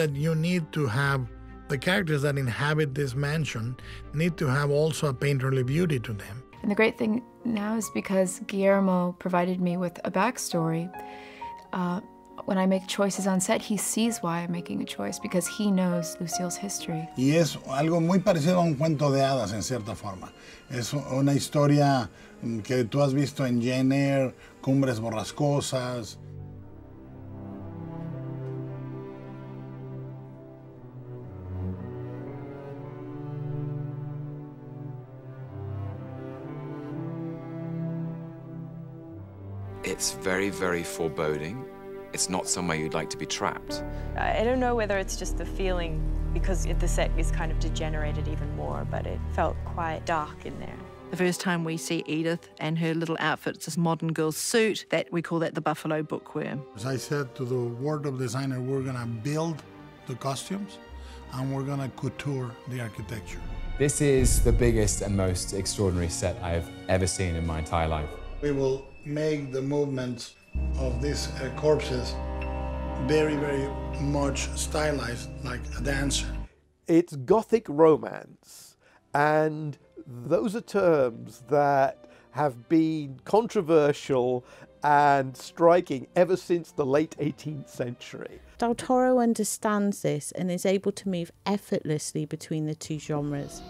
that you need to have the characters that inhabit this mansion need to have also a painterly beauty to them. And the great thing now is because Guillermo provided me with a backstory. Uh, when I make choices on set, he sees why I'm making a choice because he knows Lucille's history. Y es algo muy parecido a un cuento de hadas en cierta forma. Es una historia mm, que tú has visto en Jane Eyre, Cumbres Borrascosas. It's very, very foreboding. It's not somewhere you'd like to be trapped. I don't know whether it's just the feeling because the set is kind of degenerated even more, but it felt quite dark in there. The first time we see Edith and her little outfit, it's this modern girl suit, that we call that the Buffalo Bookworm. As I said to the wardrobe designer, we're gonna build the costumes and we're gonna couture the architecture. This is the biggest and most extraordinary set I've ever seen in my entire life. We will make the movements of these uh, corpses very, very much stylized like a dancer. It's Gothic romance, and those are terms that have been controversial and striking ever since the late 18th century. Del Toro understands this and is able to move effortlessly between the two genres.